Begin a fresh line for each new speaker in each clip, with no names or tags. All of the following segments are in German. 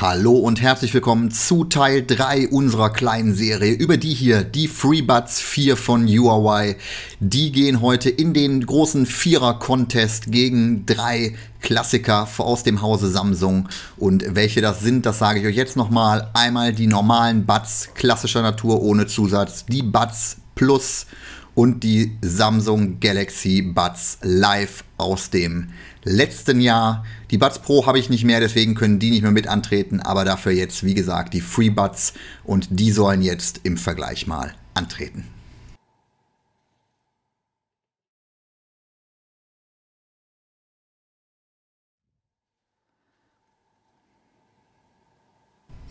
Hallo und herzlich willkommen zu Teil 3 unserer kleinen Serie über die hier, die FreeBuds 4 von Huawei. Die gehen heute in den großen Vierer-Contest gegen drei Klassiker aus dem Hause Samsung. Und welche das sind, das sage ich euch jetzt nochmal. Einmal die normalen Buds klassischer Natur ohne Zusatz, die Buds Plus und die Samsung Galaxy Buds Live aus dem letzten Jahr. Die Buds Pro habe ich nicht mehr, deswegen können die nicht mehr mit antreten, aber dafür jetzt, wie gesagt, die Free Buds und die sollen jetzt im Vergleich mal antreten.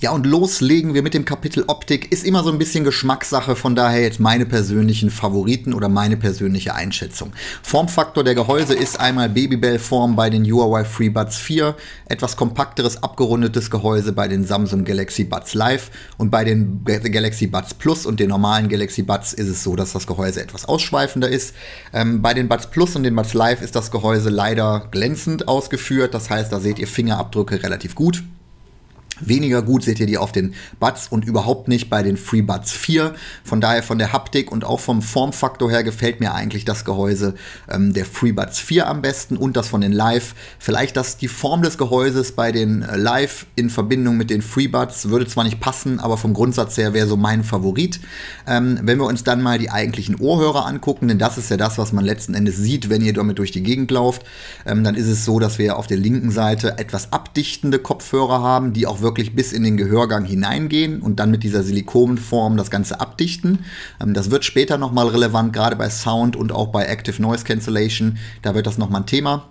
Ja, und loslegen wir mit dem Kapitel Optik. Ist immer so ein bisschen Geschmackssache, von daher jetzt meine persönlichen Favoriten oder meine persönliche Einschätzung. Formfaktor der Gehäuse ist einmal Babybell-Form bei den Huawei FreeBuds 4, etwas kompakteres, abgerundetes Gehäuse bei den Samsung Galaxy Buds Live und bei den Galaxy Buds Plus und den normalen Galaxy Buds ist es so, dass das Gehäuse etwas ausschweifender ist. Ähm, bei den Buds Plus und den Buds Live ist das Gehäuse leider glänzend ausgeführt, das heißt, da seht ihr Fingerabdrücke relativ gut. Weniger gut seht ihr die auf den Buds und überhaupt nicht bei den FreeBuds 4. Von daher von der Haptik und auch vom Formfaktor her gefällt mir eigentlich das Gehäuse ähm, der FreeBuds 4 am besten und das von den Live. Vielleicht dass die Form des Gehäuses bei den äh, Live in Verbindung mit den FreeBuds würde zwar nicht passen, aber vom Grundsatz her wäre so mein Favorit. Ähm, wenn wir uns dann mal die eigentlichen Ohrhörer angucken, denn das ist ja das, was man letzten Endes sieht, wenn ihr damit durch die Gegend lauft, ähm, dann ist es so, dass wir auf der linken Seite etwas abdichtende Kopfhörer haben, die auch wirklich wirklich bis in den Gehörgang hineingehen und dann mit dieser Silikonform das Ganze abdichten. Ähm, das wird später nochmal relevant, gerade bei Sound und auch bei Active Noise Cancellation. Da wird das nochmal ein Thema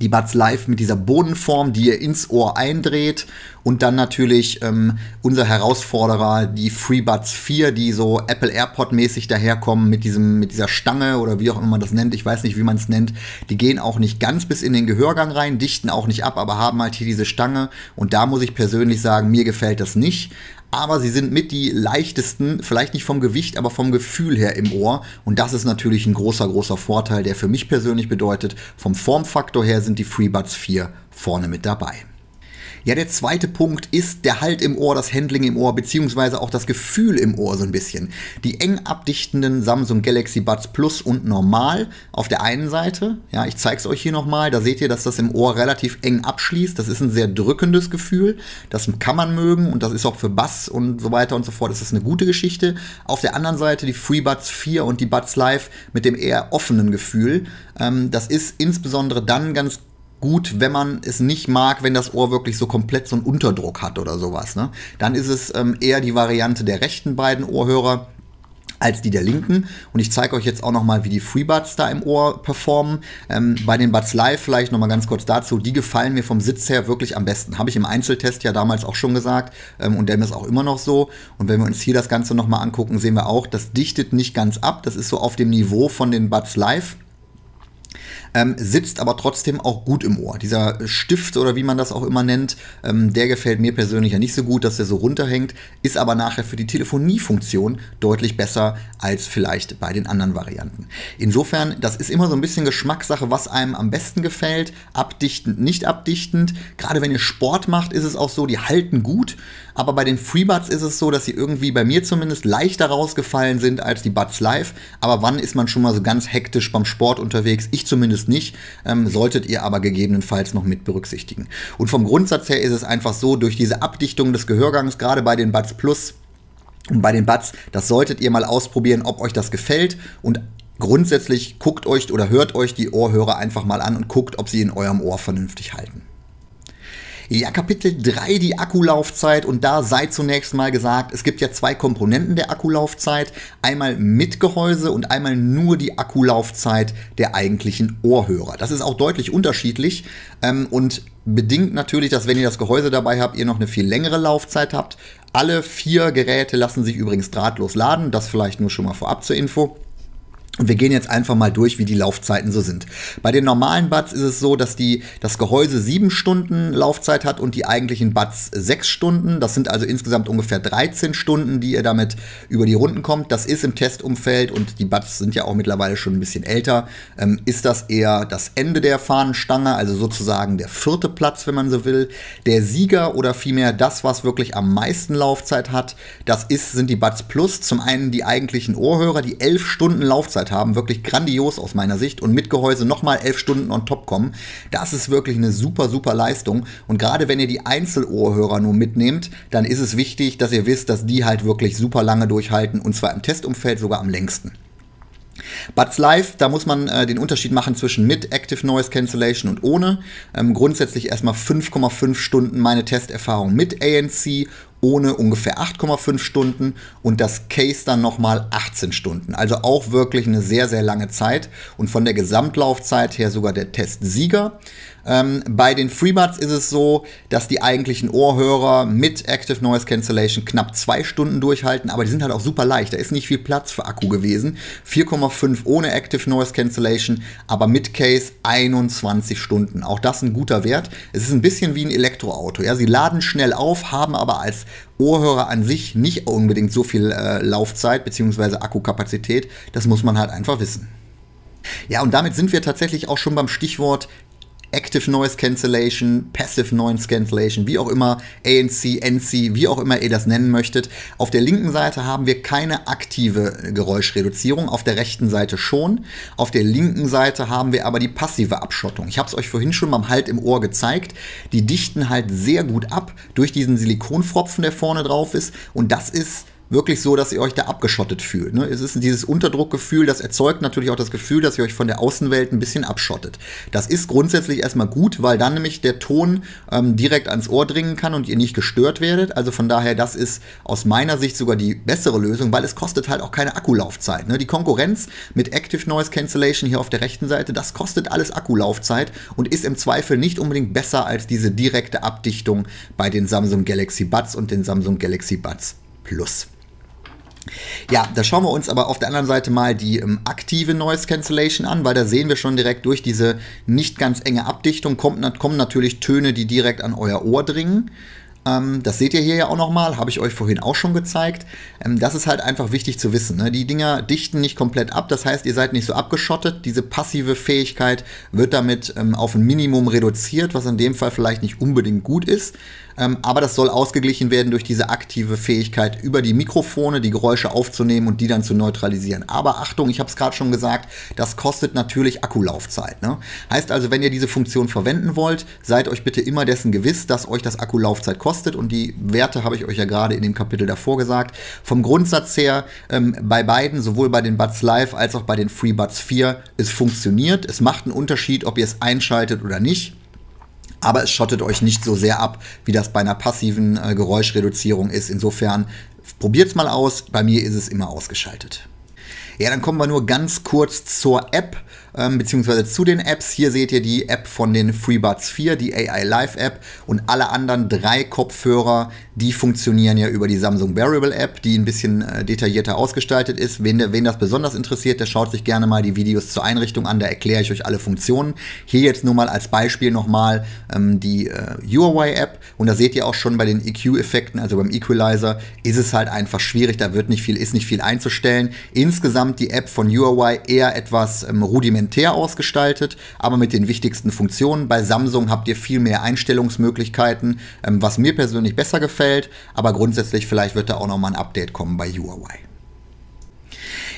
die Buds Live mit dieser Bodenform, die ihr ins Ohr eindreht. Und dann natürlich ähm, unser Herausforderer, die FreeBuds 4, die so Apple AirPod-mäßig daherkommen mit, diesem, mit dieser Stange oder wie auch immer man das nennt. Ich weiß nicht, wie man es nennt. Die gehen auch nicht ganz bis in den Gehörgang rein, dichten auch nicht ab, aber haben halt hier diese Stange. Und da muss ich persönlich sagen, mir gefällt das nicht aber sie sind mit die leichtesten, vielleicht nicht vom Gewicht, aber vom Gefühl her im Ohr. Und das ist natürlich ein großer, großer Vorteil, der für mich persönlich bedeutet, vom Formfaktor her sind die FreeBuds 4 vorne mit dabei. Ja, der zweite Punkt ist der Halt im Ohr, das Handling im Ohr, beziehungsweise auch das Gefühl im Ohr so ein bisschen. Die eng abdichtenden Samsung Galaxy Buds Plus und Normal auf der einen Seite. Ja, ich zeige es euch hier nochmal. Da seht ihr, dass das im Ohr relativ eng abschließt. Das ist ein sehr drückendes Gefühl. Das kann man mögen und das ist auch für Bass und so weiter und so fort. Das ist eine gute Geschichte. Auf der anderen Seite die FreeBuds 4 und die Buds Live mit dem eher offenen Gefühl. Ähm, das ist insbesondere dann ganz gut, wenn man es nicht mag, wenn das Ohr wirklich so komplett so einen Unterdruck hat oder sowas. Ne? Dann ist es ähm, eher die Variante der rechten beiden Ohrhörer als die der linken. Und ich zeige euch jetzt auch noch mal, wie die FreeBuds da im Ohr performen. Ähm, bei den Buds Live vielleicht noch mal ganz kurz dazu. Die gefallen mir vom Sitz her wirklich am besten. Habe ich im Einzeltest ja damals auch schon gesagt. Ähm, und der ist auch immer noch so. Und wenn wir uns hier das Ganze noch mal angucken, sehen wir auch, das dichtet nicht ganz ab. Das ist so auf dem Niveau von den Buds Live ähm, sitzt aber trotzdem auch gut im Ohr. Dieser Stift oder wie man das auch immer nennt, ähm, der gefällt mir persönlich ja nicht so gut, dass der so runterhängt, ist aber nachher für die Telefoniefunktion deutlich besser als vielleicht bei den anderen Varianten. Insofern, das ist immer so ein bisschen Geschmackssache, was einem am besten gefällt, abdichtend, nicht abdichtend. Gerade wenn ihr Sport macht, ist es auch so, die halten gut, aber bei den FreeBuds ist es so, dass sie irgendwie bei mir zumindest leichter rausgefallen sind als die Buds Live. Aber wann ist man schon mal so ganz hektisch beim Sport unterwegs? Ich zumindest zumindest nicht, ähm, solltet ihr aber gegebenenfalls noch mit berücksichtigen. Und vom Grundsatz her ist es einfach so, durch diese Abdichtung des Gehörgangs, gerade bei den Buds Plus und bei den Buds, das solltet ihr mal ausprobieren, ob euch das gefällt und grundsätzlich guckt euch oder hört euch die Ohrhörer einfach mal an und guckt, ob sie in eurem Ohr vernünftig halten. Ja, Kapitel 3, die Akkulaufzeit. Und da sei zunächst mal gesagt, es gibt ja zwei Komponenten der Akkulaufzeit. Einmal mit Gehäuse und einmal nur die Akkulaufzeit der eigentlichen Ohrhörer. Das ist auch deutlich unterschiedlich ähm, und bedingt natürlich, dass wenn ihr das Gehäuse dabei habt, ihr noch eine viel längere Laufzeit habt. Alle vier Geräte lassen sich übrigens drahtlos laden. Das vielleicht nur schon mal vorab zur Info. Und wir gehen jetzt einfach mal durch, wie die Laufzeiten so sind. Bei den normalen Buds ist es so, dass die, das Gehäuse sieben Stunden Laufzeit hat und die eigentlichen Buds sechs Stunden. Das sind also insgesamt ungefähr 13 Stunden, die ihr damit über die Runden kommt. Das ist im Testumfeld und die Buds sind ja auch mittlerweile schon ein bisschen älter. Ähm, ist das eher das Ende der Fahnenstange, also sozusagen der vierte Platz, wenn man so will. Der Sieger oder vielmehr das, was wirklich am meisten Laufzeit hat, das ist, sind die Buds Plus. Zum einen die eigentlichen Ohrhörer, die elf Stunden Laufzeit geliefert haben. Wirklich grandios aus meiner Sicht. Und mit Gehäuse nochmal elf Stunden on top kommen. Das ist wirklich eine super, super Leistung. Und gerade wenn ihr die Einzelohrhörer nur mitnehmt, dann ist es wichtig, dass ihr wisst, dass die halt wirklich super lange durchhalten. Und zwar im Testumfeld sogar am längsten. Buds Live, da muss man äh, den Unterschied machen zwischen mit Active Noise Cancellation und ohne. Ähm, grundsätzlich erstmal 5,5 Stunden meine Testerfahrung mit ANC ohne ungefähr 8,5 Stunden und das Case dann nochmal 18 Stunden. Also auch wirklich eine sehr, sehr lange Zeit und von der Gesamtlaufzeit her sogar der Testsieger. Ähm, bei den FreeBuds ist es so, dass die eigentlichen Ohrhörer mit Active Noise Cancellation knapp zwei Stunden durchhalten, aber die sind halt auch super leicht. Da ist nicht viel Platz für Akku gewesen. 4,5 ohne Active Noise Cancellation, aber mit Case 21 Stunden. Auch das ein guter Wert. Es ist ein bisschen wie ein Elektroauto. Ja? Sie laden schnell auf, haben aber als Ohrhörer an sich nicht unbedingt so viel äh, Laufzeit bzw. Akkukapazität. Das muss man halt einfach wissen. Ja, und damit sind wir tatsächlich auch schon beim Stichwort Active Noise Cancellation, Passive Noise Cancellation, wie auch immer, ANC, NC, wie auch immer ihr das nennen möchtet. Auf der linken Seite haben wir keine aktive Geräuschreduzierung, auf der rechten Seite schon. Auf der linken Seite haben wir aber die passive Abschottung. Ich habe es euch vorhin schon beim Halt im Ohr gezeigt. Die dichten halt sehr gut ab durch diesen Silikonfropfen, der vorne drauf ist. Und das ist wirklich so, dass ihr euch da abgeschottet fühlt. Ne? Es ist dieses Unterdruckgefühl, das erzeugt natürlich auch das Gefühl, dass ihr euch von der Außenwelt ein bisschen abschottet. Das ist grundsätzlich erstmal gut, weil dann nämlich der Ton ähm, direkt ans Ohr dringen kann und ihr nicht gestört werdet. Also von daher, das ist aus meiner Sicht sogar die bessere Lösung, weil es kostet halt auch keine Akkulaufzeit. Ne? Die Konkurrenz mit Active Noise Cancellation hier auf der rechten Seite, das kostet alles Akkulaufzeit und ist im Zweifel nicht unbedingt besser als diese direkte Abdichtung bei den Samsung Galaxy Buds und den Samsung Galaxy Buds Plus. Ja, da schauen wir uns aber auf der anderen Seite mal die ähm, aktive Noise Cancellation an, weil da sehen wir schon direkt durch diese nicht ganz enge Abdichtung kommt, kommen natürlich Töne, die direkt an euer Ohr dringen. Ähm, das seht ihr hier ja auch nochmal, habe ich euch vorhin auch schon gezeigt. Ähm, das ist halt einfach wichtig zu wissen. Ne? Die Dinger dichten nicht komplett ab, das heißt, ihr seid nicht so abgeschottet. Diese passive Fähigkeit wird damit ähm, auf ein Minimum reduziert, was in dem Fall vielleicht nicht unbedingt gut ist. Ähm, aber das soll ausgeglichen werden durch diese aktive Fähigkeit, über die Mikrofone die Geräusche aufzunehmen und die dann zu neutralisieren. Aber Achtung, ich habe es gerade schon gesagt, das kostet natürlich Akkulaufzeit. Ne? Heißt also, wenn ihr diese Funktion verwenden wollt, seid euch bitte immer dessen gewiss, dass euch das Akkulaufzeit kostet. Und die Werte habe ich euch ja gerade in dem Kapitel davor gesagt. Vom Grundsatz her, ähm, bei beiden, sowohl bei den Buds Live als auch bei den FreeBuds 4, es funktioniert. Es macht einen Unterschied, ob ihr es einschaltet oder nicht aber es schottet euch nicht so sehr ab, wie das bei einer passiven äh, Geräuschreduzierung ist. Insofern probiert es mal aus. Bei mir ist es immer ausgeschaltet. Ja, dann kommen wir nur ganz kurz zur App ähm, beziehungsweise zu den Apps. Hier seht ihr die App von den FreeBuds 4, die AI Live App und alle anderen drei Kopfhörer, die funktionieren ja über die Samsung Variable App, die ein bisschen äh, detaillierter ausgestaltet ist. Wen, wen das besonders interessiert, der schaut sich gerne mal die Videos zur Einrichtung an, da erkläre ich euch alle Funktionen. Hier jetzt nur mal als Beispiel nochmal ähm, die äh, UI App und da seht ihr auch schon bei den EQ-Effekten, also beim Equalizer, ist es halt einfach schwierig, da wird nicht viel, ist nicht viel einzustellen. Insgesamt die App von UI eher etwas ähm, rudimentär ausgestaltet, aber mit den wichtigsten Funktionen. Bei Samsung habt ihr viel mehr Einstellungsmöglichkeiten, ähm, was mir persönlich besser gefällt, aber grundsätzlich vielleicht wird da auch noch mal ein Update kommen bei Huawei.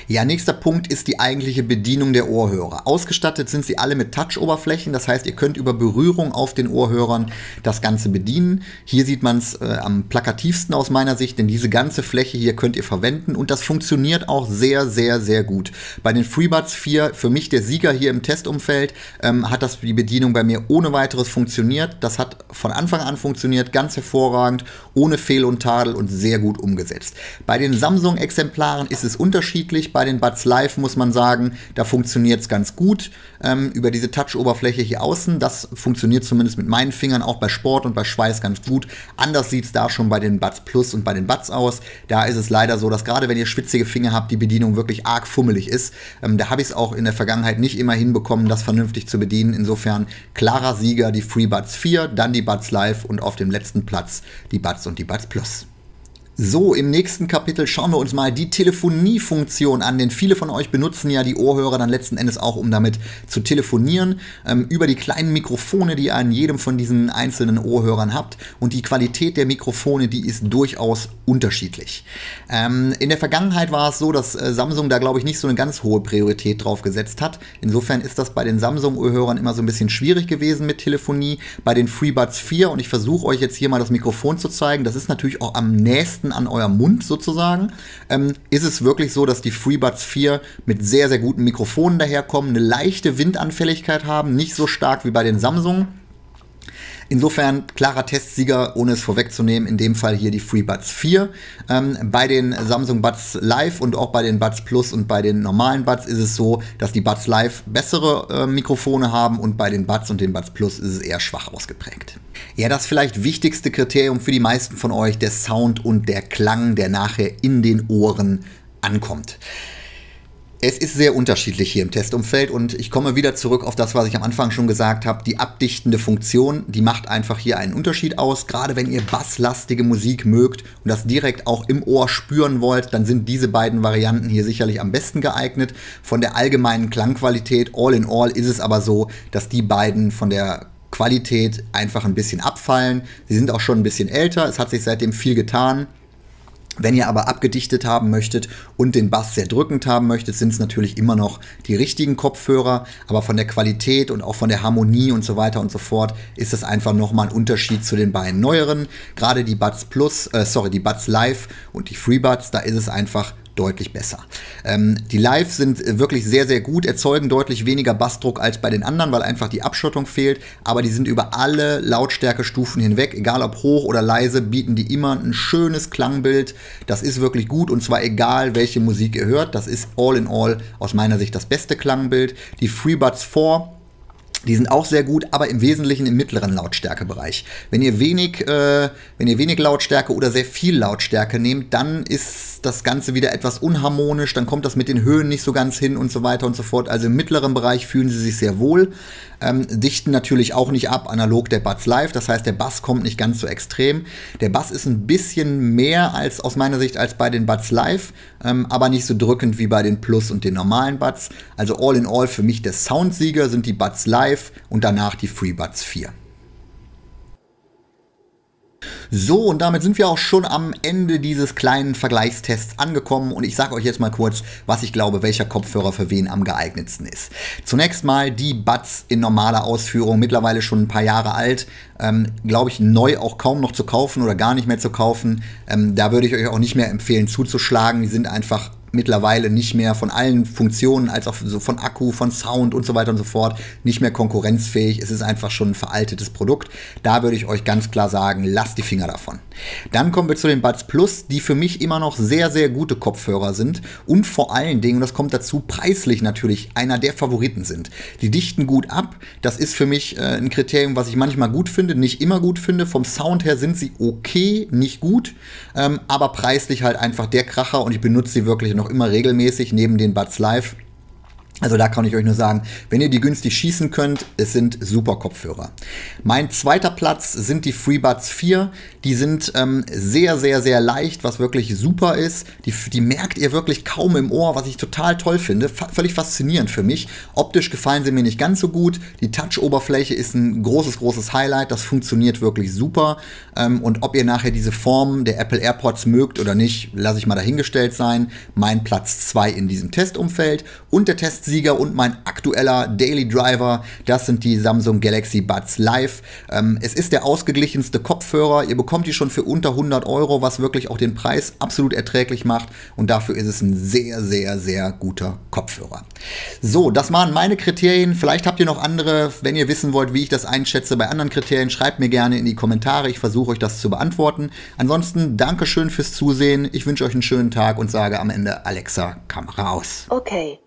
Ja, nächster Punkt ist die eigentliche Bedienung der Ohrhörer. Ausgestattet sind sie alle mit Touch-Oberflächen, das heißt, ihr könnt über Berührung auf den Ohrhörern das Ganze bedienen. Hier sieht man es äh, am plakativsten aus meiner Sicht, denn diese ganze Fläche hier könnt ihr verwenden und das funktioniert auch sehr, sehr, sehr gut. Bei den FreeBuds 4, für mich der Sieger hier im Testumfeld, ähm, hat das die Bedienung bei mir ohne weiteres funktioniert. Das hat von Anfang an funktioniert, ganz hervorragend, ohne Fehl und Tadel und sehr gut umgesetzt. Bei den Samsung-Exemplaren ist es unterschiedlich Bei den Buds Live muss man sagen, da funktioniert es ganz gut ähm, über diese Touch-Oberfläche hier außen. Das funktioniert zumindest mit meinen Fingern auch bei Sport und bei Schweiß ganz gut. Anders sieht es da schon bei den Buds Plus und bei den Buds aus. Da ist es leider so, dass gerade wenn ihr schwitzige Finger habt, die Bedienung wirklich arg fummelig ist. Ähm, da habe ich es auch in der Vergangenheit nicht immer hinbekommen, das vernünftig zu bedienen. Insofern klarer Sieger die FreeBuds 4, dann die Buds Live und auf dem letzten Platz die Buds und die Buds Plus. So, im nächsten Kapitel schauen wir uns mal die Telefoniefunktion an, denn viele von euch benutzen ja die Ohrhörer dann letzten Endes auch, um damit zu telefonieren, ähm, über die kleinen Mikrofone, die ihr an jedem von diesen einzelnen Ohrhörern habt. Und die Qualität der Mikrofone, die ist durchaus unterschiedlich. Ähm, in der Vergangenheit war es so, dass äh, Samsung da, glaube ich, nicht so eine ganz hohe Priorität drauf gesetzt hat. Insofern ist das bei den Samsung-Ohrhörern immer so ein bisschen schwierig gewesen mit Telefonie. Bei den FreeBuds 4, und ich versuche euch jetzt hier mal das Mikrofon zu zeigen, das ist natürlich auch am nächsten Westen an eurem Mund sozusagen, ähm, ist es wirklich so, dass die FreeBuds 4 mit sehr, sehr guten Mikrofonen daherkommen, eine leichte Windanfälligkeit haben, nicht so stark wie bei den Samsung. Insofern klarer Testsieger, ohne es vorwegzunehmen, in dem Fall hier die FreeBuds 4. Ähm, bei den Samsung Buds Live und auch bei den Buds Plus und bei den normalen Buds ist es so, dass die Buds Live bessere äh, Mikrofone haben und bei den Buds und den Buds Plus ist es eher schwach ausgeprägt. Ja, das vielleicht wichtigste Kriterium für die meisten von euch, der Sound und der Klang, der nachher in den Ohren ankommt. Es ist sehr unterschiedlich hier im Testumfeld und ich komme wieder zurück auf das, was ich am Anfang schon gesagt habe. Die abdichtende Funktion, die macht einfach hier einen Unterschied aus. Gerade wenn ihr basslastige Musik mögt und das direkt auch im Ohr spüren wollt, dann sind diese beiden Varianten hier sicherlich am besten geeignet. Von der allgemeinen Klangqualität, all in all, ist es aber so, dass die beiden von der Qualität einfach ein bisschen abfallen. Sie sind auch schon ein bisschen älter, es hat sich seitdem viel getan. Wenn ihr aber abgedichtet haben möchtet und den Bass sehr drückend haben möchtet, sind es natürlich immer noch die richtigen Kopfhörer, aber von der Qualität und auch von der Harmonie und so weiter und so fort ist es einfach nochmal ein Unterschied zu den beiden neueren. Gerade die Buds Plus, äh, sorry, die Buds Live und die FreeBuds, da ist es einfach deutlich besser. Ähm, die Live sind wirklich sehr, sehr gut, erzeugen deutlich weniger Bassdruck als bei den anderen, weil einfach die Abschottung fehlt, aber die sind über alle Lautstärkestufen hinweg, egal ob hoch oder leise, bieten die immer ein schönes Klangbild. Das ist wirklich gut und zwar egal, welche Musik ihr hört. Das ist all in all aus meiner Sicht das beste Klangbild. Die FreeBuds 4 die sind auch sehr gut, aber im Wesentlichen im mittleren Lautstärkebereich. Wenn ihr wenig, äh, wenn ihr wenig Lautstärke oder sehr viel Lautstärke nehmt, dann ist das Ganze wieder etwas unharmonisch, dann kommt das mit den Höhen nicht so ganz hin und so weiter und so fort. Also im mittleren Bereich fühlen sie sich sehr wohl, ähm, dichten natürlich auch nicht ab, analog der Buds Live. Das heißt, der Bass kommt nicht ganz so extrem. Der Bass ist ein bisschen mehr als aus meiner Sicht als bei den Buds Live, ähm, aber nicht so drückend wie bei den Plus und den normalen Buds. Also all in all für mich der Soundsieger sind die Buds Live und danach die FreeBuds 4. So, und damit sind wir auch schon am Ende dieses kleinen Vergleichstests angekommen und ich sage euch jetzt mal kurz, was ich glaube, welcher Kopfhörer für wen am geeignetsten ist. Zunächst mal die Buds in normaler Ausführung, mittlerweile schon ein paar Jahre alt, ähm, glaube ich, neu auch kaum noch zu kaufen oder gar nicht mehr zu kaufen. Ähm, da würde ich euch auch nicht mehr empfehlen zuzuschlagen. Die sind einfach mittlerweile nicht mehr von allen Funktionen, als auch so von Akku, von Sound und so weiter und so fort, nicht mehr konkurrenzfähig. Es ist einfach schon ein veraltetes Produkt. Da würde ich euch ganz klar sagen, lasst die Finger davon. Dann kommen wir zu den Buds Plus, die für mich immer noch sehr, sehr gute Kopfhörer sind und vor allen Dingen, und das kommt dazu, preislich natürlich einer der Favoriten sind. Die dichten gut ab. Das ist für mich äh, ein Kriterium, was ich manchmal gut finde, nicht immer gut finde. Vom Sound her sind sie okay, nicht gut, ähm, aber preislich halt einfach der Kracher und ich benutze sie wirklich noch immer regelmäßig neben den Buds Live. Also da kann ich euch nur sagen, wenn ihr die günstig schießen könnt, es sind super Kopfhörer. Mein zweiter Platz sind die FreeBuds 4. Die sind ähm, sehr, sehr, sehr leicht, was wirklich super ist. Die, die merkt ihr wirklich kaum im Ohr, was ich total toll finde. F völlig faszinierend für mich. Optisch gefallen sie mir nicht ganz so gut. Die Touch-Oberfläche ist ein großes, großes Highlight. Das funktioniert wirklich super. Ähm, und ob ihr nachher diese Form der Apple AirPods mögt oder nicht, lasse ich mal dahingestellt sein. Mein Platz 2 in diesem Testumfeld. Und der Test Testsieger und mein aktueller Daily Driver, das sind die Samsung Galaxy Buds Live. Ähm, es ist der ausgeglichenste Kopfhörer. Ihr bekommt die schon für unter 100 Euro, was wirklich auch den Preis absolut erträglich macht. Und dafür ist es ein sehr, sehr, sehr guter Kopfhörer. So, das waren meine Kriterien. Vielleicht habt ihr noch andere. Wenn ihr wissen wollt, wie ich das einschätze bei anderen Kriterien, schreibt mir gerne in die Kommentare. Ich versuche euch das zu beantworten. Ansonsten Dankeschön fürs Zusehen. Ich wünsche euch einen schönen Tag und sage am Ende Alexa, Kamera aus.
Okay.